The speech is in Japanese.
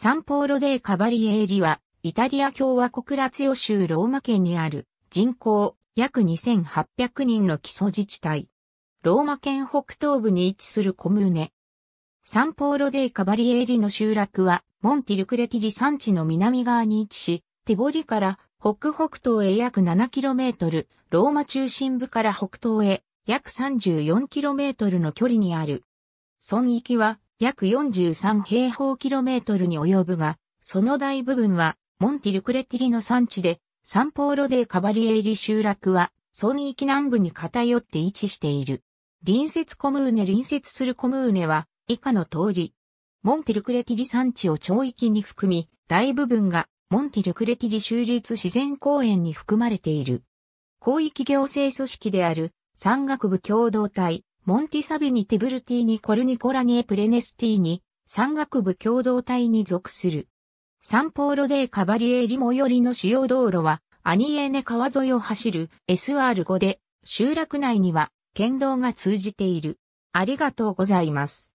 サンポーロ・デイ・カヴァリエーリは、イタリア共和国ラツィオ州ローマ県にある人口約2800人の基礎自治体。ローマ県北東部に位置するコムーネ。サンポーロ・デイ・カヴァリエーリの集落は、モンティルクレティリ山地の南側に位置し、テボリから北北東へ約 7km、ローマ中心部から北東へ約 34km の距離にある。村域は約43平方キロメートルに及ぶが、その大部分はモンティルクレティリの産地で、サンポーロデーカバリエリ集落は、村域南部に偏って位置している。隣接コムーネ隣接するコムーネは、以下の通り。モンティルクレティリ山地を町域に含み、大部分がモンティルクレティリ州立自然公園に含まれている。広域行政組織である山岳部共同体、モンティサビニティブルティーニコルニコラニエプレネスティーニ、山岳部共同体に属する。サンポーロデーカバリエリモよりの主要道路は、アニエーネ川沿いを走る SR5 で、集落内には県道が通じている。ありがとうございます。